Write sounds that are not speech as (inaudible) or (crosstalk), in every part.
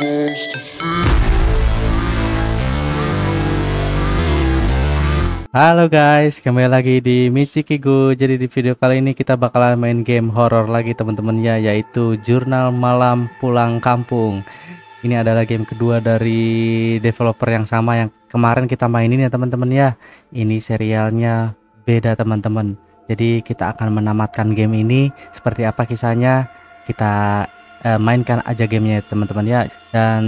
Halo guys, kembali lagi di Michikigo. Jadi di video kali ini kita bakalan main game horror lagi teman-teman ya, yaitu Jurnal Malam Pulang Kampung. Ini adalah game kedua dari developer yang sama yang kemarin kita mainin ya teman-teman ya. Ini serialnya beda teman-teman. Jadi kita akan menamatkan game ini seperti apa kisahnya kita uh, mainkan aja gamenya teman-teman ya. Dan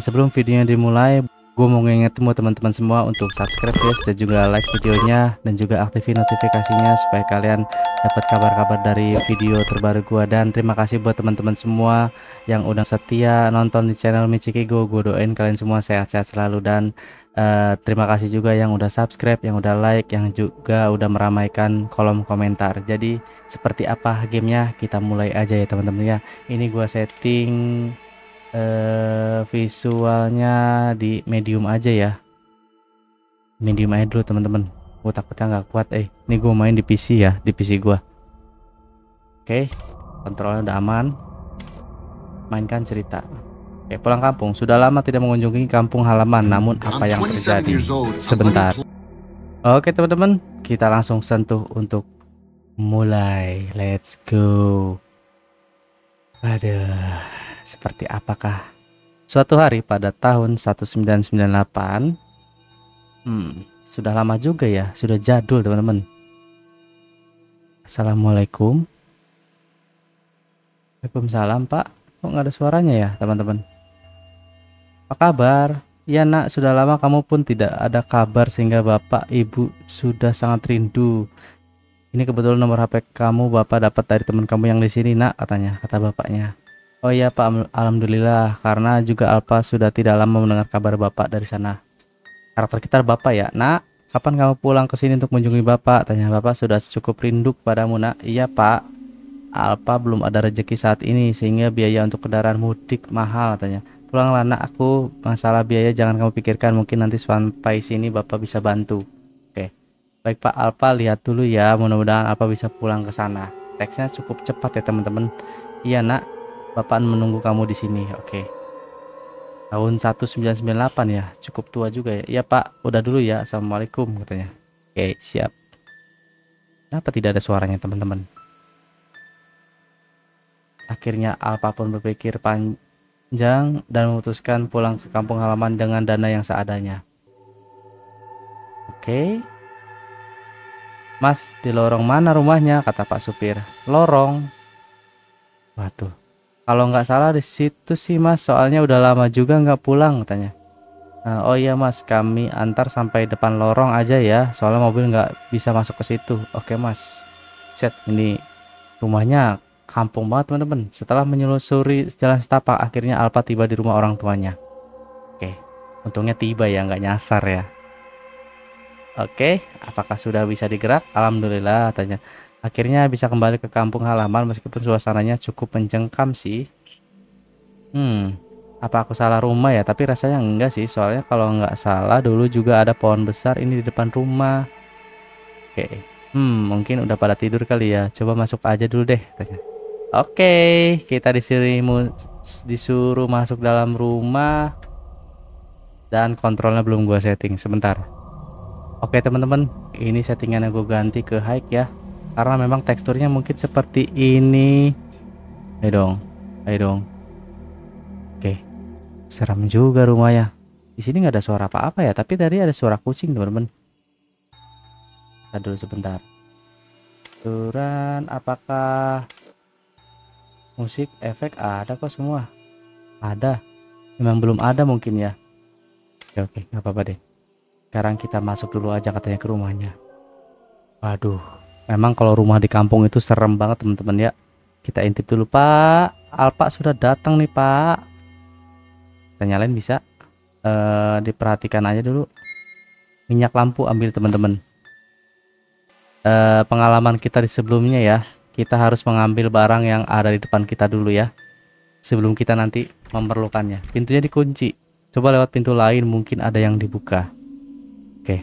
sebelum videonya dimulai gue mau ngingetin buat teman-teman semua untuk subscribe guys dan juga like videonya dan juga aktifin notifikasinya supaya kalian dapat kabar-kabar dari video terbaru gue dan terima kasih buat teman-teman semua yang udah setia nonton di channel Michikigo gue doain kalian semua sehat-sehat selalu dan uh, terima kasih juga yang udah subscribe yang udah like yang juga udah meramaikan kolom komentar. Jadi seperti apa gamenya? Kita mulai aja ya teman-teman ya. Ini gue setting eh, visualnya di medium aja ya. Medium aja dulu teman-teman. Gue takutnya nggak kuat. Eh ini gue main di PC ya di PC gue oke kontrolnya udah aman. Mainkan cerita Oke, pulang kampung. Sudah lama tidak mengunjungi kampung halaman, namun apa yang terjadi? Sebentar. Oke, teman-teman, kita langsung sentuh untuk mulai. Let's go. Aduh seperti apakah suatu hari pada tahun 1998 hmm, sudah lama juga ya sudah jadul teman-teman Assalamualaikum Waalaikumsalam pak kok nggak ada suaranya ya teman-teman apa kabar Ya nak sudah lama kamu pun tidak ada kabar sehingga bapak ibu sudah sangat rindu ini kebetulan nomor HP kamu bapak dapat dari teman kamu yang di sini nak katanya kata bapaknya Oh iya Pak, Alhamdulillah karena juga Alpa sudah tidak lama mendengar kabar Bapak dari sana. Karakter kita Bapak ya, nak. Kapan kamu pulang ke sini untuk mengunjungi Bapak? Tanya Bapak sudah cukup rindu padamu nak. Iya Pak. Alpa belum ada rezeki saat ini sehingga biaya untuk kendaraan mudik mahal tanya. Pulanglah nak aku masalah biaya jangan kamu pikirkan mungkin nanti sampai sini Bapak bisa bantu. Oke. Baik Pak Alpa lihat dulu ya mudah-mudahan Alpa bisa pulang ke sana. Teksnya cukup cepat ya teman-teman. Iya nak Bapak menunggu kamu di sini. Oke. Tahun 1998 ya, cukup tua juga ya. Iya Pak, udah dulu ya. Assalamualaikum katanya. Oke, siap. Kenapa tidak ada suaranya teman-teman? Akhirnya Alpa pun berpikir panjang dan memutuskan pulang ke kampung halaman dengan dana yang seadanya. Oke. Mas, di lorong mana rumahnya? Kata Pak Supir. Lorong. Waduh, kalau nggak salah di situ sih mas, soalnya udah lama juga nggak pulang katanya. Nah, oh iya mas, kami antar sampai depan lorong aja ya, soalnya mobil nggak bisa masuk ke situ. Oke mas, chat ini rumahnya kampung banget teman-teman. Setelah menyelusuri jalan setapak, akhirnya Alpa tiba di rumah orang tuanya. Oke, untungnya tiba ya, nggak nyasar ya. Oke, apakah sudah bisa digerak? Alhamdulillah, katanya. Akhirnya bisa kembali ke kampung halaman meskipun suasananya cukup mencengkam sih. Hmm, apa aku salah rumah ya? Tapi rasanya enggak sih, soalnya kalau nggak salah dulu juga ada pohon besar ini di depan rumah. Oke, hmm mungkin udah pada tidur kali ya. Coba masuk aja dulu deh. Oke, kita disuruh disuruh masuk dalam rumah. Dan kontrolnya belum gua setting. Sebentar. Oke teman-teman, ini settingannya gue ganti ke high ya. Karena memang teksturnya mungkin seperti ini. Ayo dong ayo dong. Oke seram juga rumahnya di sini nggak ada suara apa-apa ya tapi tadi ada suara kucing teman-teman. Kita dulu sebentar. Turan apakah musik efek ada kok semua ada memang belum ada mungkin ya oke oke nggak apa-apa deh sekarang kita masuk dulu aja katanya ke rumahnya waduh Memang kalau rumah di kampung itu serem banget teman-teman ya. Kita intip dulu Pak. Alpa sudah datang nih Pak. Kita nyalain bisa. Uh, diperhatikan aja dulu. Minyak lampu ambil teman-teman. Uh, pengalaman kita di sebelumnya ya. Kita harus mengambil barang yang ada di depan kita dulu ya. Sebelum kita nanti memerlukannya. Pintunya dikunci. Coba lewat pintu lain mungkin ada yang dibuka. Oke.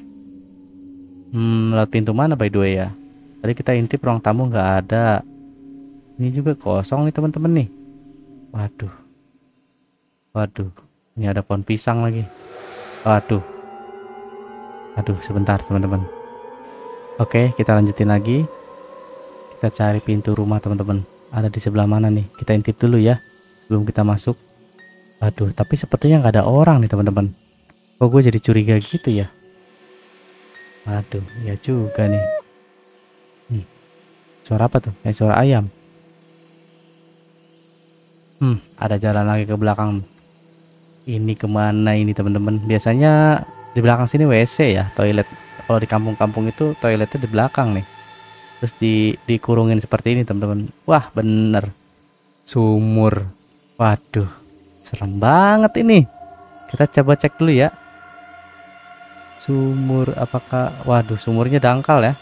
Hmm, lewat pintu mana by the way ya? Tadi kita intip ruang tamu nggak ada. Ini juga kosong nih teman-teman nih. Waduh. Waduh, ini ada pohon pisang lagi. Waduh. Aduh, sebentar teman-teman. Oke, kita lanjutin lagi. Kita cari pintu rumah teman-teman. Ada di sebelah mana nih? Kita intip dulu ya sebelum kita masuk. Aduh, tapi sepertinya nggak ada orang nih teman-teman. Kok gue jadi curiga gitu ya? Aduh, ya juga nih. Hmm. Suara apa tuh? Eh, suara ayam. Hmm, ada jalan lagi ke belakang ini ke mana ini teman-teman biasanya di belakang sini WC ya toilet kalau di kampung-kampung itu toiletnya di belakang nih terus di dikurungin seperti ini teman-teman. Wah bener. Sumur. Waduh serem banget ini. Kita coba cek dulu ya. Sumur apakah waduh sumurnya dangkal ya.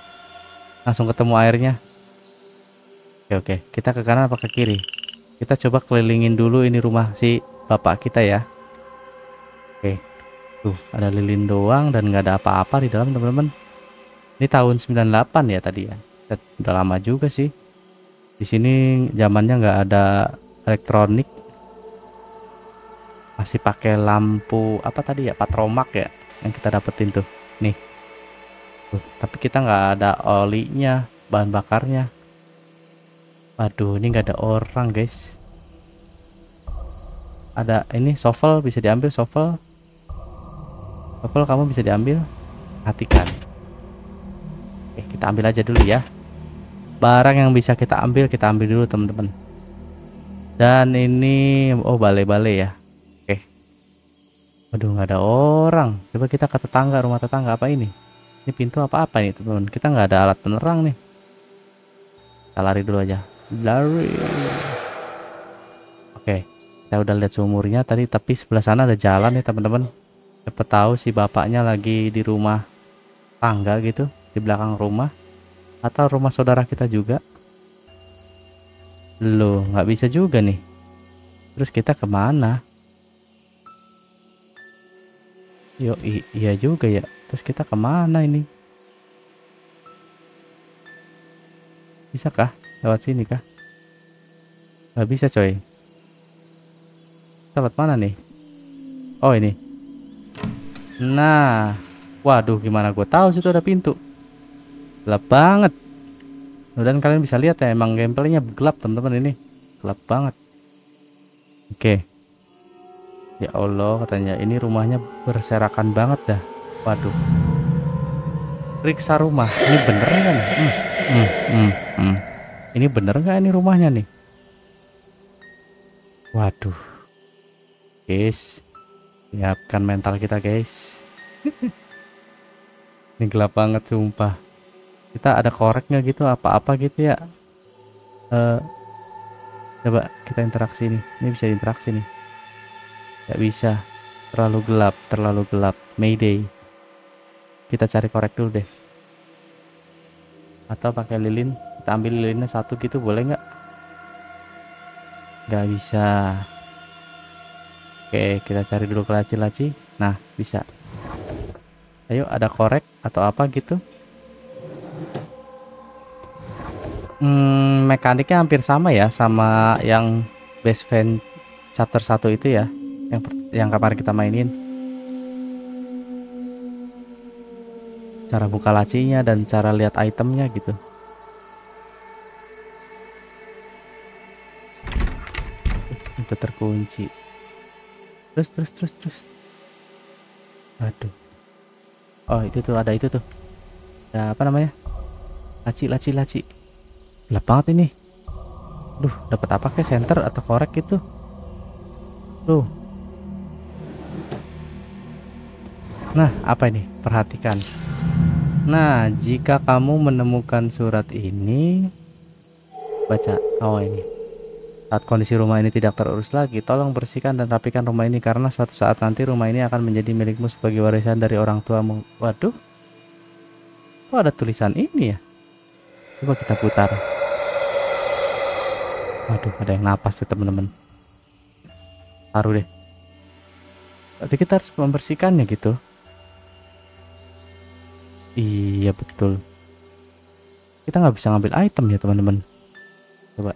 Langsung ketemu airnya. Oke oke. Kita ke kanan apa ke kiri? Kita coba kelilingin dulu ini rumah si bapak kita ya. Oke. Tuh, ada lilin doang dan nggak ada apa-apa di dalam, teman-teman. Ini tahun 98 ya tadi ya. Set, udah lama juga sih. Di sini zamannya nggak ada elektronik. Masih pakai lampu apa tadi ya? Patromak ya yang kita dapetin tuh. Nih. Tuh, tapi kita nggak ada olinya, bahan bakarnya. Waduh, ini nggak ada orang, guys. Ada ini shovel bisa diambil shovel Apel kamu bisa diambil hatikan Oke kita ambil aja dulu ya. Barang yang bisa kita ambil kita ambil dulu teman-teman. Dan ini oh balai-balai ya. Oke. Waduh nggak ada orang. Coba kita ke tetangga rumah tetangga apa ini? Ini pintu apa-apa nih teman-teman? Kita nggak ada alat penerang nih. Kita lari dulu aja. Lari. Oke. Kita udah lihat sumurnya. Tadi tapi sebelah sana ada jalan ya teman-teman. Siapa tahu si bapaknya lagi di rumah tangga gitu, di belakang rumah. Atau rumah saudara kita juga. Loh, nggak bisa juga nih. Terus kita ke mana? Yo, iya juga ya. Terus kita ke mana ini? Bisa kah? Lewat sini kah? Gak bisa coy. Lewat mana nih? Oh ini. Nah, waduh gimana gue tahu situ ada pintu. Gelap banget. Dan kalian bisa lihat ya emang gameplaynya gelap teman-teman ini. Gelap banget. Oke. Ya Allah katanya ini rumahnya berserakan banget dah. Waduh. Riksa rumah. Ini bener nih? Hmm, hmm, hmm, hmm. Ini bener nggak ini rumahnya nih? Waduh. Guys. Siapkan mental kita guys. (laughs) Ini gelap banget sumpah. Kita ada korek nggak gitu apa-apa gitu ya? Uh, coba kita interaksi nih. Ini bisa interaksi nih. Gak bisa. Terlalu gelap, terlalu gelap. Mayday. Kita cari korek dulu deh. Atau pakai lilin. Kita ambil lilinnya satu gitu boleh nggak? Gak bisa. Oke, kita cari dulu ke laci-laci. Nah, bisa. Ayo, ada korek atau apa gitu. Hmm, mekaniknya hampir sama ya sama yang best friend chapter 1 itu ya. Yang yang kemarin kita mainin. Cara buka lacinya dan cara lihat itemnya gitu. Itu terkunci terus terus terus terus aduh oh itu tuh ada itu tuh ada apa namanya laci laci laci gelap banget ini duh dapat apa ke center atau korek gitu tuh nah apa ini perhatikan nah jika kamu menemukan surat ini baca oh ini saat kondisi rumah ini tidak terurus lagi, tolong bersihkan dan rapikan rumah ini karena suatu saat nanti rumah ini akan menjadi milikmu sebagai warisan dari orang tuamu. Waduh. Kok ada tulisan ini ya? Coba kita putar. Waduh, ada yang napas tuh teman-teman. Taruh deh. Berarti kita harus membersihkannya gitu. Iya betul. Kita nggak bisa ngambil item ya teman-teman. Coba.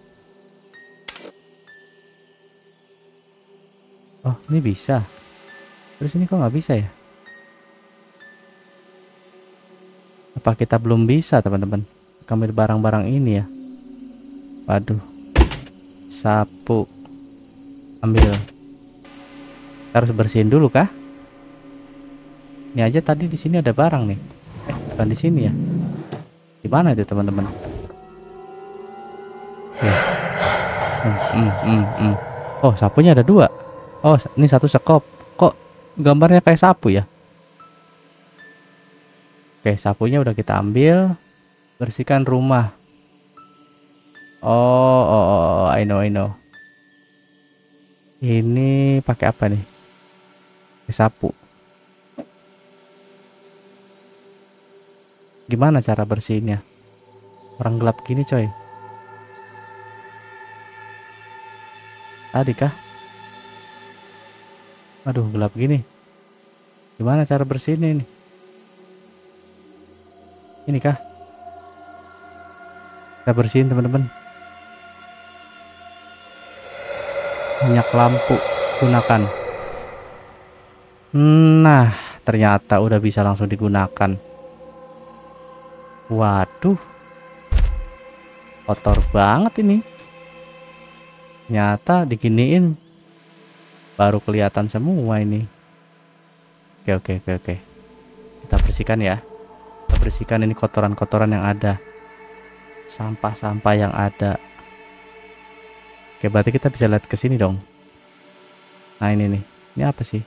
Oh, ini bisa. Terus ini kok nggak bisa ya? Apa kita belum bisa, teman-teman? Ambil barang-barang ini ya. Waduh. Sapu. Ambil. Harus bersihin dulu kah? Ini aja tadi di sini ada barang nih. Eh, bukan di sini ya. Di mana itu, teman-teman? Hmm, hmm, hmm. Oh, sapunya ada dua. Oh, ini satu sekop. Kok gambarnya kayak sapu ya? Oke, sapunya udah kita ambil. Bersihkan rumah. Oh, oh, oh, oh, I know, I know. Ini pakai apa nih? Sapu. Gimana cara bersihinnya? Orang gelap gini, coy. Tadi kah? Aduh, gelap gini. Gimana cara bersihinnya ini? Ini kah? Kita bersihin teman-teman. Minyak lampu gunakan. Nah, ternyata udah bisa langsung digunakan. Waduh. Kotor banget ini. Nyata diginiin baru kelihatan semua ini. Oke, oke, oke, oke. Kita bersihkan ya bersihkan ini kotoran-kotoran yang ada sampah-sampah yang ada oke berarti kita bisa lihat ke sini dong. Nah ini nih. Ini apa sih?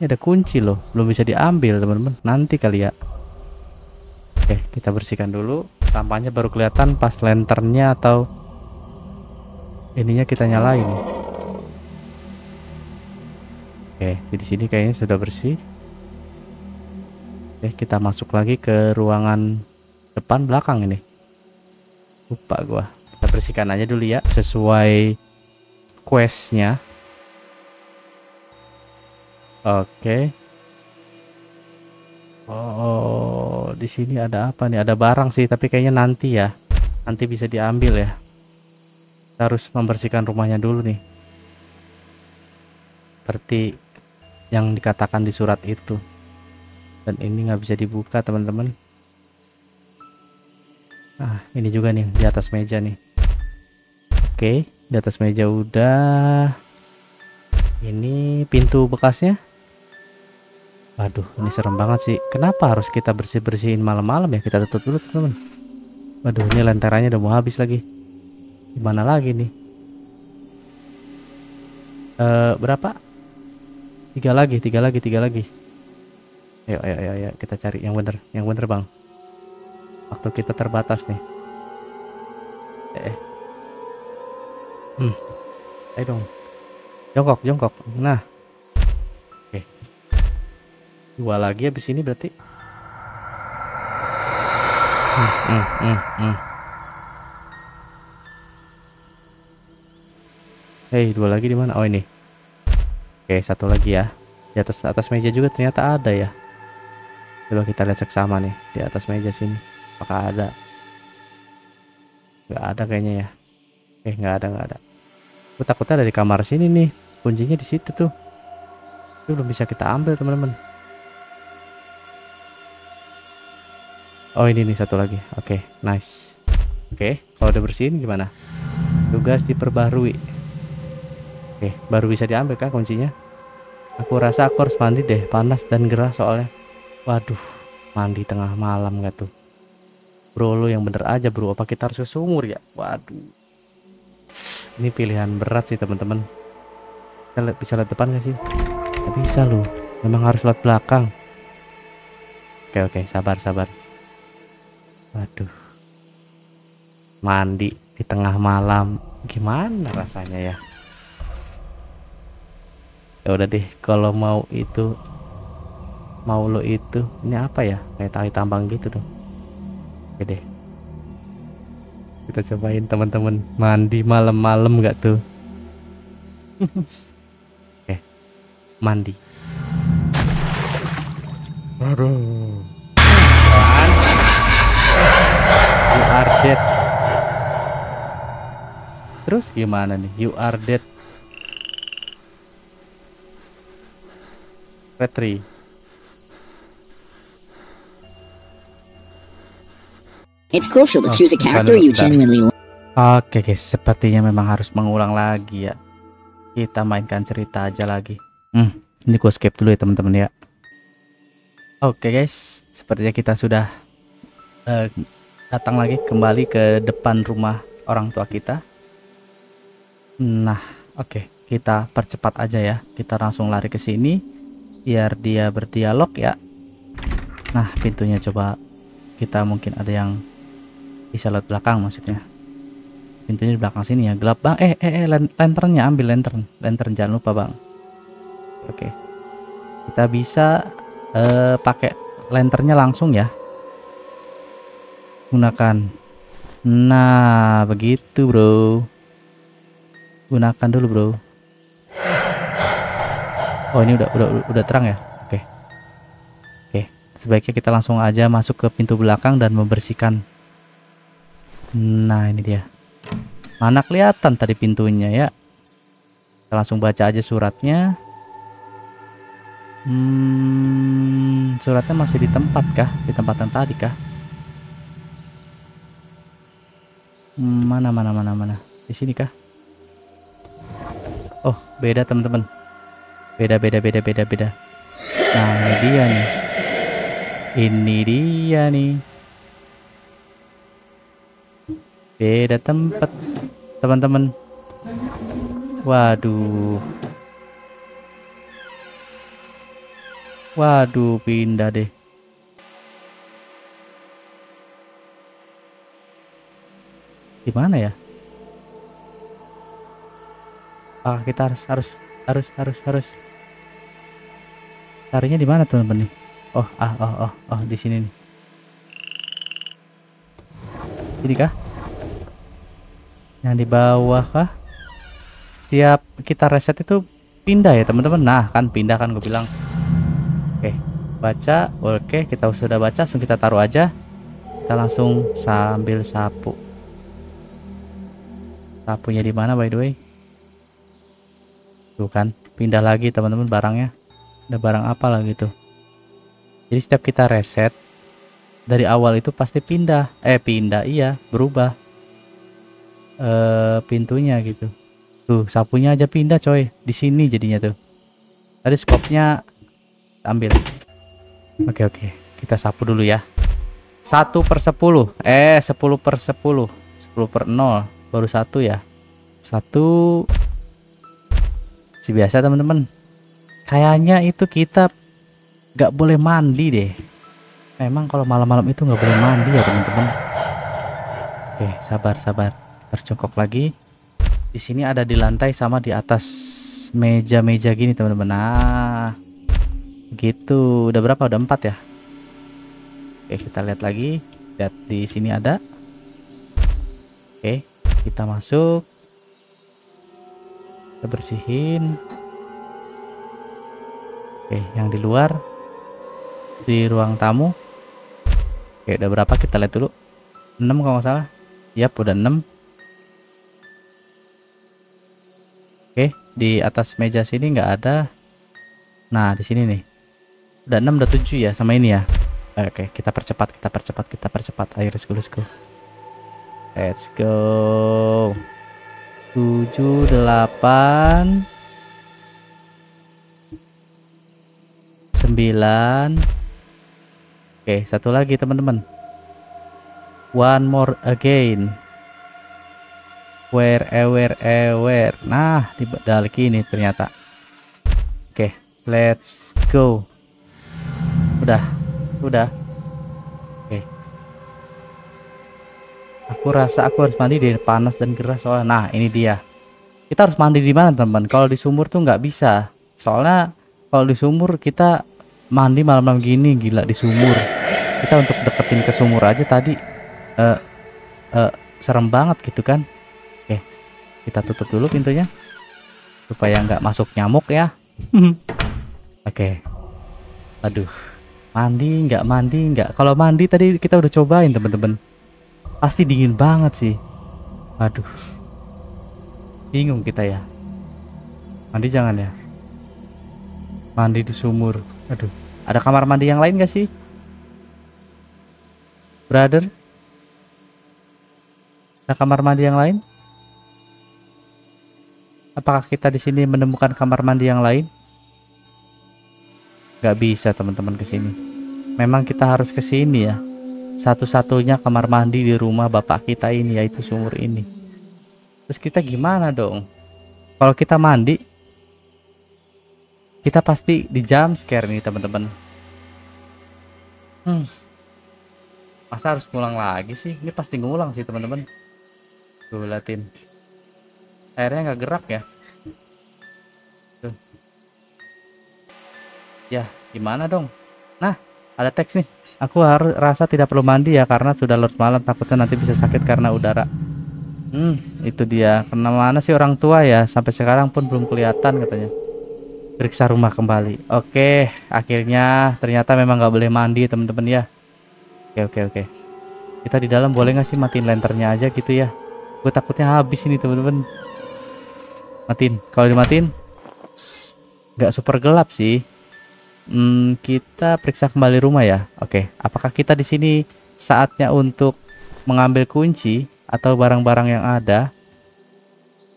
Ini ada kunci loh. Belum bisa diambil teman-teman. Nanti kali ya. Oke kita bersihkan dulu. Sampahnya baru kelihatan pas lanternnya atau ininya kita nyalain. Oke di sini kayaknya sudah bersih. Oke, kita masuk lagi ke ruangan depan belakang ini. Lupa gua. Bersihkan aja dulu ya sesuai questnya. Oke. Oh, di sini ada apa nih? Ada barang sih, tapi kayaknya nanti ya. Nanti bisa diambil ya. Kita harus membersihkan rumahnya dulu nih. Seperti yang dikatakan di surat itu dan ini nggak bisa dibuka teman-teman nah ini juga nih di atas meja nih oke di atas meja udah. Ini pintu bekasnya? Waduh ini serem banget sih. Kenapa harus kita bersih-bersihin malam-malam ya? Kita tutup dulu teman-teman. Waduh ini lenterannya udah mau habis lagi. Gimana lagi nih? Uh, berapa? Tiga lagi tiga lagi tiga lagi. Ayo, ayo, ayo, ayo, kita cari yang bener, yang bener bang. Waktu kita terbatas nih. Eh, eh. Hmm, ayo dong. Jongkok, jongkok. Nah, oke. Dua lagi habis ini berarti. Hmm, hmm, hmm, hmm. Hei, dua lagi di mana? Oh ini. Oke, satu lagi ya. Di atas atas meja juga ternyata ada ya. Coba kita lihat seksama nih di atas meja sini. Apakah ada? Gak ada kayaknya ya. Eh nggak ada nggak ada. Aku takutnya ada di kamar sini nih. Kuncinya di situ tuh. Itu belum bisa kita ambil teman-teman. Oh ini nih satu lagi. Oke, okay, nice. Oke, okay, kalau udah bersihin gimana? Tugas diperbarui. Oke, okay, baru bisa diambil kah kuncinya? Aku rasa aku harus mandi deh, panas dan gerah soalnya. Waduh, mandi tengah malam gak tuh? Bro lo yang bener aja bro, apa kita harus ke sumur ya? Waduh. Ini pilihan berat sih teman-teman. Bisa lihat depan gak sih? Gak bisa loh, memang harus lihat belakang. Oke oke, sabar sabar. Waduh. Mandi di tengah malam, gimana rasanya ya? Ya udah deh, kalau mau itu mau lo itu ini apa ya kayak tali tambang gitu tuh oke deh kita cobain teman-teman. Mandi malam-malam nggak tuh? Oke (laughs) mandi. Aduh. You are dead. Terus gimana nih? You are dead. Petri. It's crucial to Oh, choose a character you genuinely like. Oke guys, sepertinya memang harus mengulang lagi ya. Kita mainkan cerita aja lagi. Hmm, ini gue skip dulu ya teman-teman ya. Oke guys, sepertinya kita sudah eh, datang lagi kembali ke depan rumah orang tua kita. Nah, oke, kita percepat aja ya. Kita langsung lari ke sini biar dia berdialog ya. Nah, pintunya coba kita mungkin ada yang bisa lewat belakang maksudnya. Pintunya di belakang sini ya gelap bang. Eh eh, eh lan- lanternnya ambil lantern. Lantern jangan lupa bang. Oke. Kita bisa eh pakai lanternnya langsung ya. Gunakan. Nah begitu bro. Gunakan dulu bro. Oh ini udah udah udah terang ya? Oke. Oke. Sebaiknya kita langsung aja masuk ke pintu belakang dan membersihkan nah ini dia Mana kelihatan tadi pintunya ya? Kita langsung baca aja suratnya. Hmm, suratnya masih di tempat kah? Di tempat yang tadi kah? Hmm, mana mana mana mana? Di sini kah? Oh, beda teman-teman. Beda beda beda beda beda. Nah, ini dia nih. Ini dia nih. Beda tempat, teman-teman. Waduh. Waduh, pindah deh. Di mana ya? Ah, kita harus harus harus harus harus. Carinya di mana, teman-teman nih? Oh, ah, oh, oh, oh, di sini nih. Ini kah? Yang di bawah kah? Setiap kita reset itu pindah ya teman-teman? Nah kan pindah kan gue bilang. Oke baca. Oke kita sudah baca langsung kita taruh aja. Kita langsung sambil sapu. Sapunya di mana by the way? Tuh kan pindah lagi teman-teman barangnya. Ada barang apa lah gitu jadi setiap kita reset dari awal itu pasti pindah. Eh pindah iya berubah eh pintunya gitu. Tuh, sapunya aja pindah coy. Di sini jadinya tuh. Tadi skopnya ambil. Oke oke, kita sapu dulu ya. Satu per sepuluh, eh sepuluh per sepuluh, sepuluh per nol, baru satu ya. Satu. Si biasa teman-teman. Kayaknya itu kita nggak boleh mandi deh. Memang kalau malam-malam itu nggak boleh mandi ya teman-teman. Oke, sabar sabar tercongkok lagi. Di sini ada di lantai sama di atas meja-meja gini teman-teman. Nah gitu. Udah berapa? Udah empat ya? Oke kita lihat lagi. Lihat di sini ada. Oke kita masuk. Kita bersihin. Oke yang di luar. Di ruang tamu. Oke udah berapa? Kita lihat dulu. 6 kalau nggak salah. Yap, udah 6 di atas meja sini nggak ada. Nah, di sini nih. Udah 6 udah 7 ya sama ini ya. Oke, kita percepat, kita percepat, kita percepat. Ayo let's go, let's go. Let's go. 7 8 9 Oke, satu lagi teman-teman. One more again where ever ever nah di balik ini ternyata. Oke let's go. Udah udah. Oke. Aku rasa aku harus mandi deh panas dan gerah soalnya. Nah ini dia. Kita harus mandi di mana teman kalau di sumur tuh nggak bisa. Soalnya kalau di sumur kita mandi malam-malam gini gila di sumur. Kita untuk deketin ke sumur aja tadi eh eh serem banget gitu kan kita tutup dulu pintunya. Supaya nggak masuk nyamuk ya. (laughs) Oke. Aduh. Mandi nggak mandi nggak. Kalau mandi tadi kita udah cobain teman-teman. Pasti dingin banget sih. Aduh. Bingung kita ya. Mandi jangan ya. Mandi di sumur. Aduh, ada kamar mandi yang lain gak sih? Brother? Ada kamar mandi yang lain? Apakah kita di sini menemukan kamar mandi yang lain? Gak bisa teman-teman ke sini. Memang kita harus ke sini ya. Satu-satunya kamar mandi di rumah bapak kita ini yaitu sumur ini. Terus kita gimana dong? Kalau kita mandi, kita pasti di jam scare nih teman-teman. Hmm. Masa harus ngulang lagi sih? Ini pasti ngulang sih teman-teman. Tuh liatin. Airnya nggak gerak ya. Tuh. Ya, gimana dong? Nah, ada teks nih. Aku harus rasa tidak perlu mandi ya karena sudah larut malam takutnya nanti bisa sakit karena udara. Hmm, itu dia. Kena mana sih orang tua ya? Sampai sekarang pun belum kelihatan katanya. Periksa rumah kembali. Oke, akhirnya ternyata memang nggak boleh mandi teman-teman ya. Oke, oke, oke. Kita di dalam boleh nggak sih matiin lanternnya aja gitu ya? Gue takutnya habis ini teman-teman. Matiin. Kalau dimatiin, nggak super gelap sih. Hmm, kita periksa kembali rumah ya. Oke, apakah kita di sini saatnya untuk mengambil kunci atau barang-barang yang ada?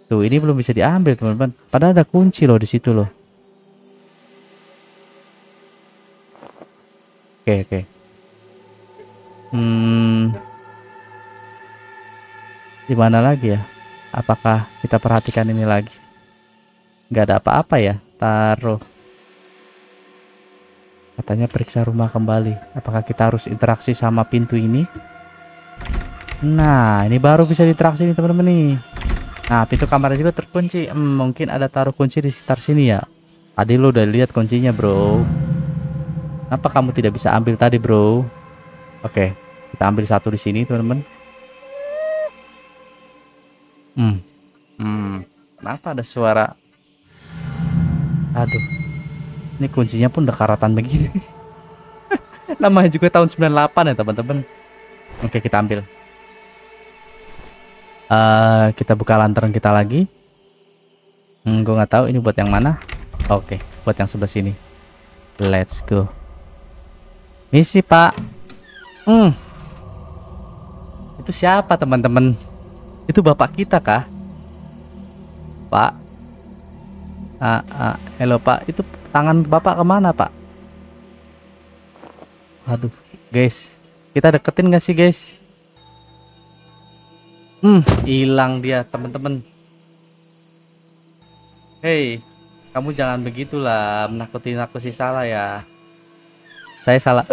Tuh, ini belum bisa diambil, teman-teman. Padahal ada kunci loh di situ loh. Oke, oke. Hmm. Di mana lagi ya? Apakah kita perhatikan ini lagi? Nggak ada apa-apa ya? Taruh. Katanya periksa rumah kembali. Apakah kita harus interaksi sama pintu ini? Nah, ini baru bisa diinteraksi nih teman-teman nih. Nah, pintu kamar juga terkunci. Hmm, mungkin ada taruh kunci di sekitar sini ya. Tadi lo udah lihat kuncinya, bro. Kenapa kamu tidak bisa ambil tadi, bro? Oke, kita ambil satu di sini, teman-teman. Hmm. Hmm. Kenapa ada suara? Aduh. Ini kuncinya pun udah karatan begini. (laughs) Namanya juga tahun 98 ya teman-teman. Oke kita ambil. Uh, kita buka lantern kita lagi. Hmm, gue nggak tahu ini buat yang mana. Oke, buat yang sebelah sini. Let's go. Misi pak. Hmm. Itu siapa teman-teman? Itu bapak kita kah? Pak. Ah, ah, hello pak. Itu tangan bapak ke mana pak? Aduh guys. Kita deketin gak sih guys? Hmm hilang dia teman-teman. Hei kamu jangan begitulah. Menakutin aku sih salah ya. Saya salah.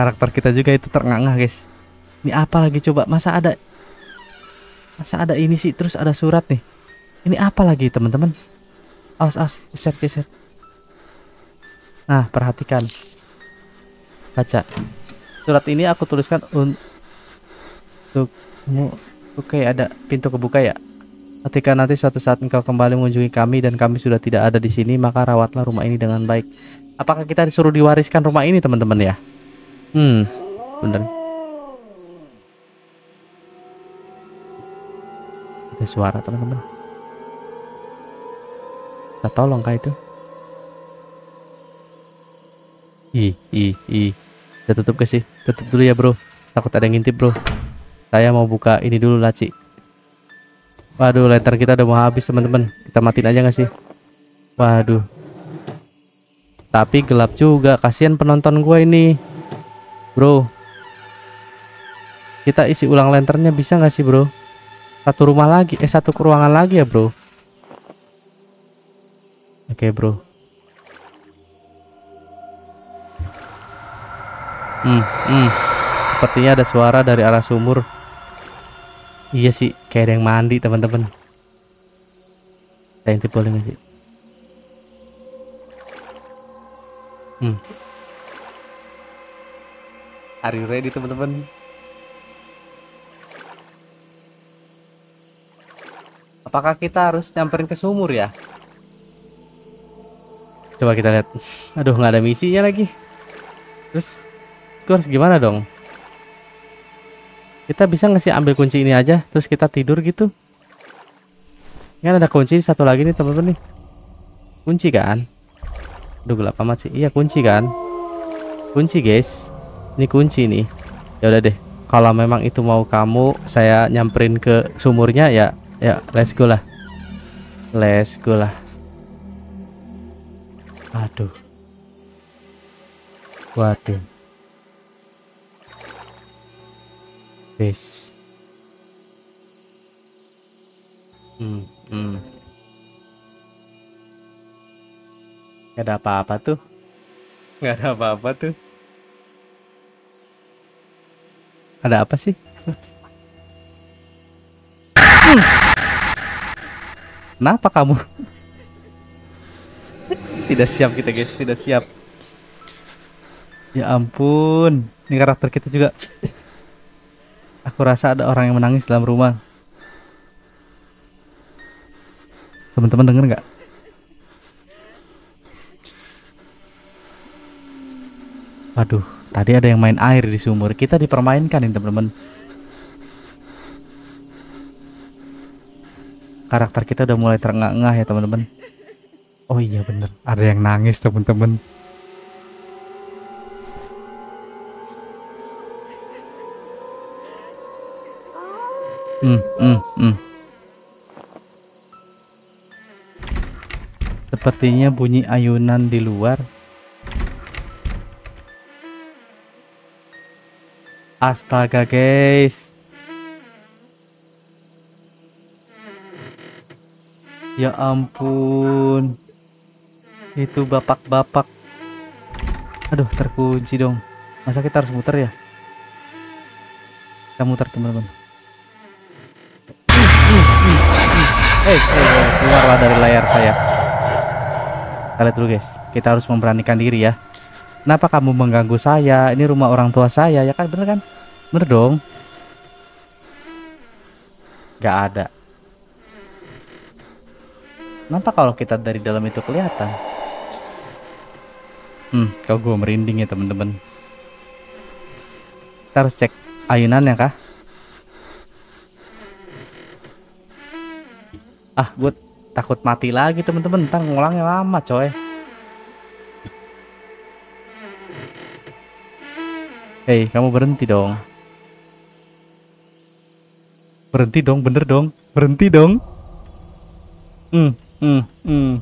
Karakter kita juga itu terengah guys. Ini apa lagi coba? Masa ada masa ada ini sih? Terus ada surat nih. Ini apa lagi teman-teman? Awas awas geser geser nah perhatikan. Baca. Surat ini aku tuliskan untuk oke ada pintu kebuka ya. Ketika nanti suatu saat engkau kembali mengunjungi kami dan kami sudah tidak ada di sini maka rawatlah rumah ini dengan baik. Apakah kita disuruh diwariskan rumah ini teman-teman ya Hmm, bener. Ada suara teman-teman. Kita tolong kah itu? Ih, ih, ih. Kita tutup ke sih? Tutup dulu ya bro. Takut ada yang ngintip bro. Saya mau buka ini dulu laci. Waduh, letter kita udah mau habis teman-teman. Kita matiin aja nggak sih? Waduh. Tapi gelap juga. Kasihan penonton gue ini. Bro. Kita isi ulang lanternnya bisa nggak sih bro? Satu rumah lagi Eh satu ruangan lagi ya bro? Oke okay, bro. Hmm, hmm. Sepertinya ada suara dari arah sumur. Iya sih Kayak ada yang mandi teman-teman. Saya intip boleh nggak sih? Hmm Are you ready teman-teman? Apakah kita harus nyamperin ke sumur ya? Coba kita lihat. Aduh, nggak ada misinya lagi. Terus, gue harus gimana dong? Kita bisa nggak sih ambil kunci ini aja terus kita tidur gitu? Kan ada kunci satu lagi nih teman-teman nih. Kunci kan? Aduh gelap amat sih. Iya kunci kan? Kunci guys. Ini kunci nih. Ya udah deh. Kalau memang itu mau kamu, saya nyamperin ke sumurnya ya. Ya let's go lah. Let's go lah. Aduh. Waduh. Guys. Hmm, hmm. Gak ada apa-apa tuh. Gak ada apa-apa tuh. Ada apa sih? Kenapa kamu? tidak siap kita guys, tidak siap. Ya ampun, ini karakter kita juga. Aku rasa ada orang yang menangis dalam rumah. Teman-teman denger nggak? Aduh, tadi ada yang main air di sumur. Kita dipermainkan ini teman-teman. Karakter kita udah mulai terengah-engah ya teman-teman. Oh iya bener, ada yang nangis teman-teman. Hmm, hmm, hmm. Sepertinya bunyi ayunan di luar. Astaga, guys. Ya ampun. Itu bapak-bapak. Aduh, terkunci dong. Masa kita harus muter ya? Kita muter, teman-teman. Hey, keluarlah dari layar saya. Kita lihat dulu guys. Kita harus memberanikan diri ya. Kenapa kamu mengganggu saya? Ini rumah orang tua saya ya kan? Bener kan? Bener dong. Gak ada. Kenapa kalau kita dari dalam itu kelihatan? Hmm, kau gue merinding ya teman-teman. Kita harus cek ayunannya kah? ah gue takut mati lagi temen-temen ntar ngulangnya lama coy Hei kamu berhenti dong. Berhenti dong bener dong. Berhenti dong. Hmm hmm hmm.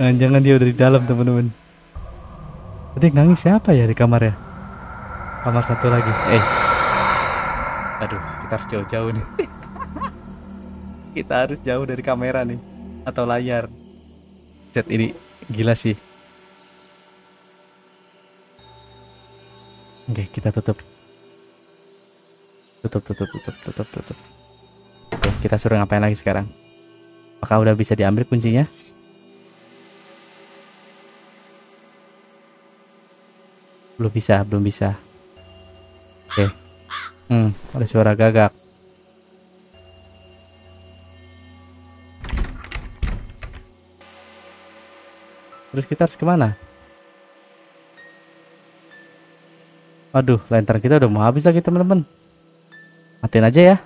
Jangan, jangan dia udah di dalam temen-temen Tadi nangis siapa ya di kamar ya? Kamar satu lagi. Eh. Aduh kita harus jauh-jauh nih. (laughs) Kita harus jauh dari kamera nih atau layar. Chat ini gila sih oke kita tutup. Tutup tutup tutup tutup tutup. Oke kita suruh ngapain lagi sekarang? Apakah udah bisa diambil kuncinya? Belum bisa belum bisa. Oke. Hmm ada suara gagak. Terus kita harus ke mana? Waduh, lantern kita udah mau habis lagi teman-teman. Matiin aja ya.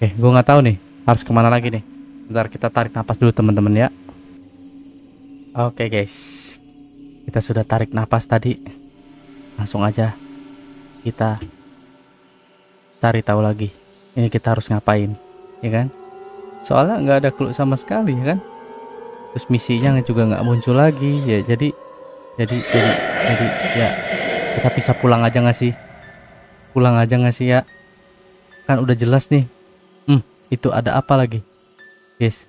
Oke, gue nggak tahu nih harus ke mana lagi nih. Bentar kita tarik nafas dulu teman-teman ya. Oke guys, kita sudah tarik nafas tadi. Langsung aja kita cari tahu lagi. Ini kita harus ngapain, ya kan? soalnya nggak ada clue sama sekali ya kan terus misinya juga nggak muncul lagi ya jadi jadi jadi jadi ya kita bisa pulang aja nggak sih? Pulang aja nggak sih ya? Kan udah jelas nih. Hmm itu ada apa lagi? Guys.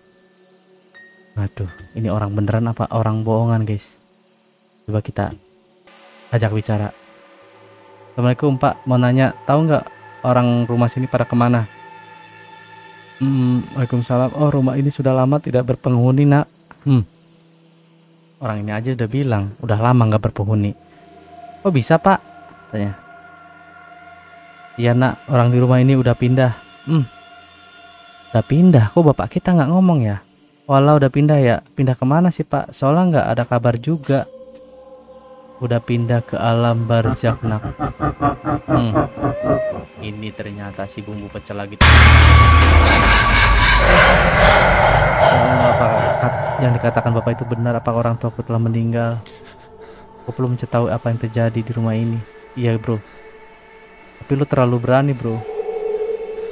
Aduh ini orang beneran apa orang bohongan guys? Coba kita ajak bicara. Assalamualaikum Pak. Mau nanya tahu nggak orang rumah sini pada ke mana? Hmm, Waalaikumsalam. Oh, rumah ini sudah lama tidak berpenghuni, nak. Hmm. Orang ini aja udah bilang, udah lama nggak berpenghuni. Oh bisa, Pak? Tanya. Iya, nak. Orang di rumah ini udah pindah. Hmm. Udah pindah. Kok bapak kita nggak ngomong ya? Walau udah pindah ya. Pindah ke mana sih, Pak? Soalnya nggak ada kabar juga. udah pindah ke alam barzak nak hmm. ini ternyata si bumbu pecel lagi apa yang dikatakan bapak itu benar apa orang tuaku telah meninggal? Aku belum tahu apa yang terjadi di rumah ini. Iya bro. Tapi lu terlalu berani bro.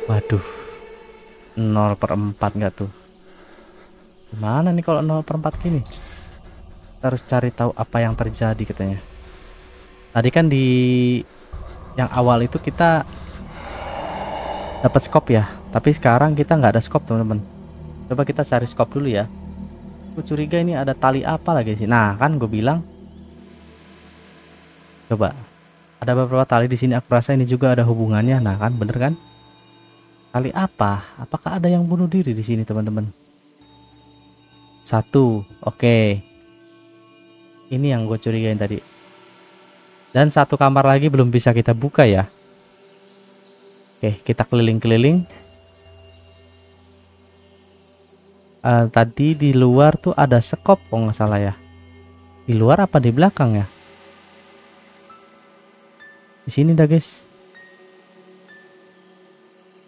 Waduh. 0 per 4 nggak tuh? Gimana nih kalau 0 per 4 gini? Kita harus cari tahu apa yang terjadi katanya. Tadi kan di yang awal itu kita dapat skop ya. Tapi sekarang kita nggak ada skop teman-teman coba kita cari skop dulu ya. Aku curiga ini ada tali apa lagi sih? Nah kan gue bilang. Coba. Ada beberapa tali di sini. Aku rasa ini juga ada hubungannya. Nah kan? Bener kan? Tali apa? Apakah ada yang bunuh diri di sini teman-teman? Satu. Oke. Okay ini yang gue curigain tadi. Dan satu kamar lagi belum bisa kita buka ya. Oke kita keliling-keliling uh, tadi di luar tuh ada sekop kok nggak salah ya di luar apa di belakang ya di sini dah guys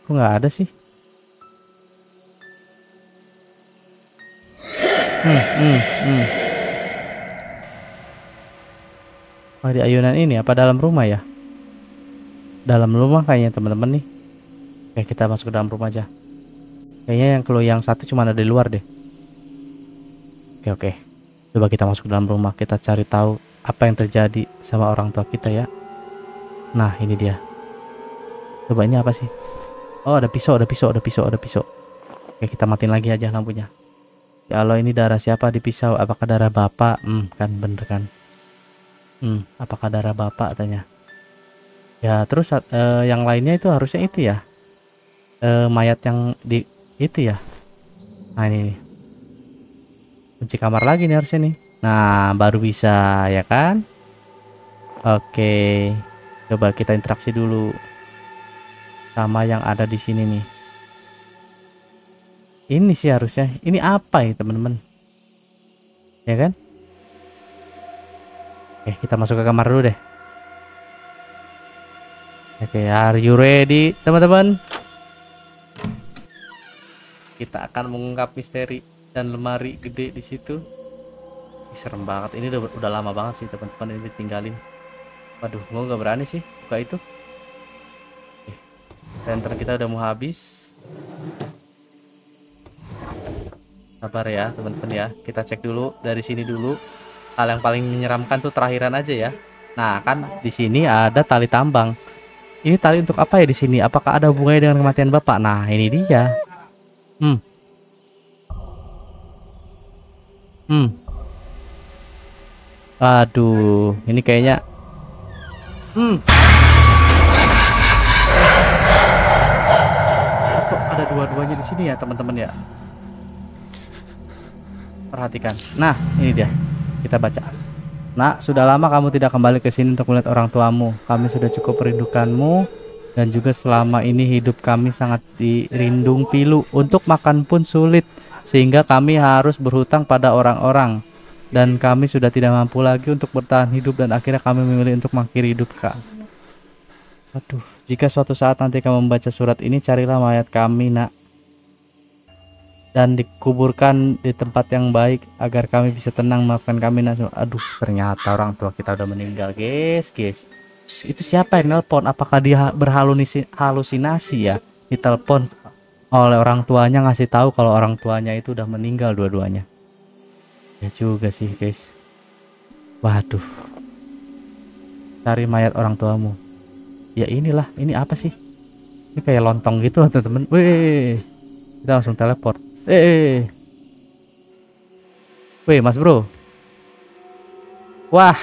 kok nggak ada sih hmm hmm hmm Oh di ayunan ini apa dalam rumah ya? Dalam rumah kayaknya teman-teman nih. Oke kita masuk ke dalam rumah aja. Kayaknya yang kalau yang satu cuma ada di luar deh. Oke oke. Coba kita masuk ke dalam rumah. Kita cari tahu apa yang terjadi sama orang tua kita ya. Nah ini dia. Coba ini apa sih? Oh ada pisau, ada pisau, ada pisau, ada pisau. Oke kita matiin lagi aja lampunya. Ya Allah ini darah siapa di pisau? Apakah darah bapak? Hmm kan bener kan. Hmm, apakah darah bapak tanya? Ya, terus uh, yang lainnya itu harusnya itu ya. Uh, mayat yang di itu ya. Nah, ini nih. Kunci kamar lagi nih harusnya nih. Nah, baru bisa ya kan? Oke. Coba kita interaksi dulu sama yang ada di sini nih. Ini sih harusnya. Ini apa ya, teman-teman? Ya kan? Oke, kita masuk ke kamar dulu deh. Oke, are you ready, teman-teman? Kita akan mengungkap misteri dan lemari gede di situ. Ih, serem banget. Ini udah, udah lama banget sih, teman-teman ini tinggalin. Waduh, gue nggak berani sih buka itu. Center kita udah mau habis. Sabar ya, teman-teman ya. Kita cek dulu dari sini dulu hal yang paling menyeramkan tuh terakhiran aja ya. Nah, kan di sini ada tali tambang. Ini tali untuk apa ya di sini? Apakah ada hubungannya dengan kematian Bapak? Nah, ini dia. Hmm. Hmm. Aduh, ini kayaknya Hmm. Kok ada dua-duanya di sini ya, teman-teman ya? Perhatikan. Nah, ini dia. Kita baca. Nak, sudah lama kamu tidak kembali ke sini untuk melihat orang tuamu. Kami sudah cukup merindukanmu dan juga selama ini hidup kami sangat dirindung pilu. Untuk makan pun sulit sehingga kami harus berhutang pada orang-orang dan kami sudah tidak mampu lagi untuk bertahan hidup dan akhirnya kami memilih untuk mengakhiri hidup kak. Aduh, jika suatu saat nanti kamu membaca surat ini carilah mayat kami nak dan dikuburkan di tempat yang baik agar kami bisa tenang maafkan kami nasu aduh ternyata orang tua kita udah meninggal guys guys itu siapa yang nelpon? Apakah dia berhalusinasi ya? Ditelepon oleh orang tuanya ngasih tahu kalau orang tuanya itu udah meninggal dua-duanya. Ya juga sih guys. Waduh. Cari mayat orang tuamu. Ya inilah ini apa sih? Ini kayak lontong gitu loh teman-teman. Wih kita langsung teleport. Eh, eh, eh. Mas Bro. Wah.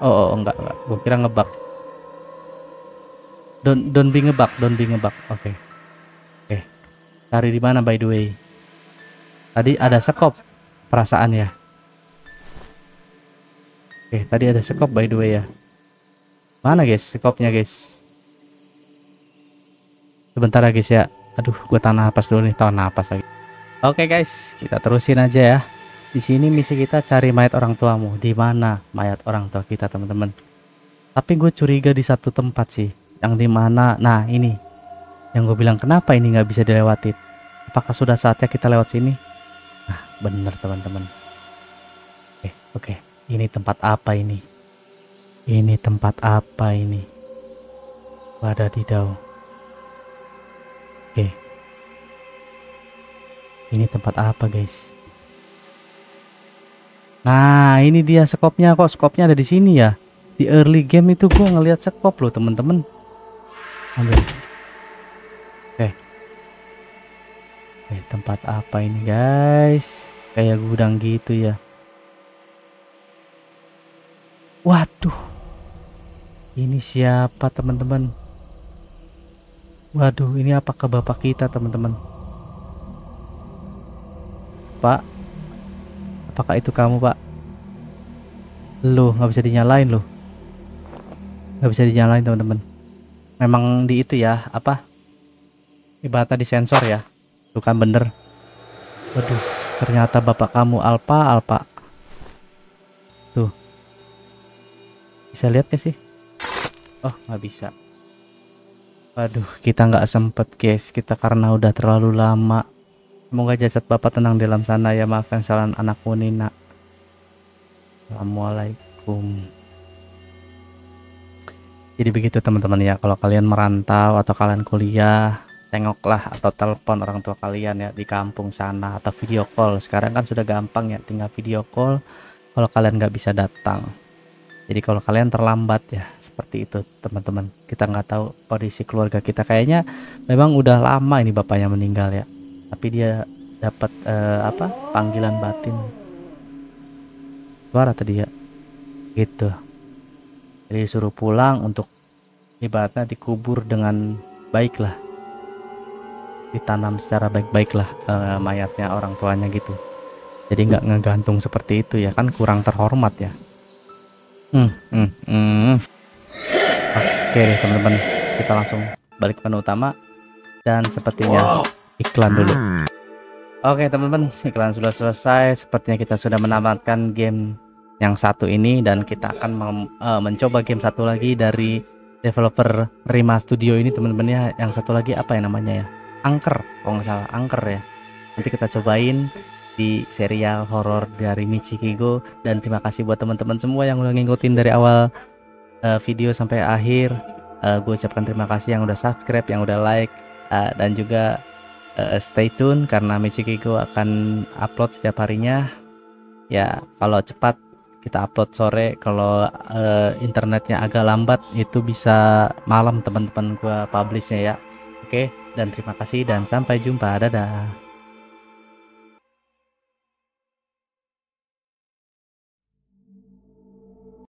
Oh, oh enggak, enggak. Gue kira ngebak. Don't don't be ngebak, don't be ngebak. Oke. Okay. Oke. Okay. Cari di mana by the way? Tadi ada sekop perasaan ya. Oke, okay, tadi ada sekop by the way ya. Mana guys sekopnya guys? Sebentar ya guys ya. Aduh, gue tahan napas dulu nih, tahan napas lagi. Oke guys, kita terusin aja ya. Di sini misi kita cari mayat orang tuamu. Di mana mayat orang tua kita, teman-teman? Tapi gue curiga di satu tempat sih, yang di mana? Nah, ini. Yang gue bilang kenapa ini nggak bisa dilewatin? Apakah sudah saatnya kita lewat sini? Nah, bener teman-teman. Oke, oke. Ini tempat apa ini? Ini tempat apa ini? Wadadidau. Oke. Ini tempat apa, guys? Nah, ini dia skopnya kok. Skopnya ada di sini ya. Di early game itu gua ngelihat skop loh, teman-teman. Ambil. Oke. Oke, tempat apa ini, guys? Kayak gudang gitu ya. Waduh. Ini siapa, teman-teman? Waduh, ini apakah bapak kita, teman-teman? Pak, Apakah itu kamu, Pak? Loh, nggak bisa dinyalain loh. Nggak bisa dinyalain, teman-teman. Memang di itu ya, apa? Ibaratnya di sensor ya. Bukan bener. Waduh, ternyata bapak kamu Alpa, Alpa. Tuh. Bisa lihat gak sih? Oh, nggak bisa. Waduh, kita nggak sempet guys. Kita karena udah terlalu lama Semoga jasad Bapak tenang dalam sana ya. Maafkan kesalahan anakmu Nina. Assalamualaikum. Jadi begitu teman-teman ya. Kalau kalian merantau atau kalian kuliah tengoklah atau telepon orang tua kalian ya di kampung sana atau video call. Sekarang kan sudah gampang ya tinggal video call. Kalau kalian nggak bisa datang. Jadi kalau kalian terlambat ya seperti itu teman-teman. Kita nggak tahu kondisi keluarga kita. Kayaknya memang udah lama ini bapaknya meninggal ya tapi dia dapat uh, apa panggilan batin. Suara tadi ya. Gitu. Jadi suruh pulang untuk ibaratnya dikubur dengan baik lah ditanam secara baik-baik lah uh, mayatnya orang tuanya gitu. Jadi nggak ngegantung seperti itu ya. Kan kurang terhormat ya. Hmm, hmm, hmm. oke deh teman-teman. Kita langsung balik ke menu utama. Dan sepertinya wow iklan dulu. Hmm. oke teman-teman iklan sudah selesai. Sepertinya kita sudah menamatkan game yang satu ini dan kita akan uh, mencoba game satu lagi dari developer Rima Studio ini teman-teman ya. Yang satu lagi apa ya namanya ya? Angker kalau nggak salah. Angker ya. Nanti kita cobain di serial horor dari Michikigo. Dan terima kasih buat teman-teman semua yang udah ngikutin dari awal uh, video sampai akhir. Uh, gue ucapkan terima kasih yang udah subscribe yang udah like uh, dan juga uh, stay tune karena Michikiko akan upload setiap harinya. Ya kalau cepat kita upload sore. Kalau uh, internetnya agak lambat itu bisa malam teman-teman gua publishnya ya. Oke dan terima kasih dan sampai jumpa. Dadah